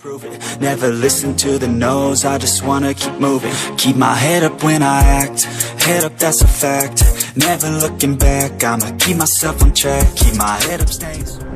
Prove. Never listen to the no's, I just wanna keep moving. Keep my head up when I act, head up, that's a fact. Never looking back, I'ma keep myself on track, keep my head up, staying.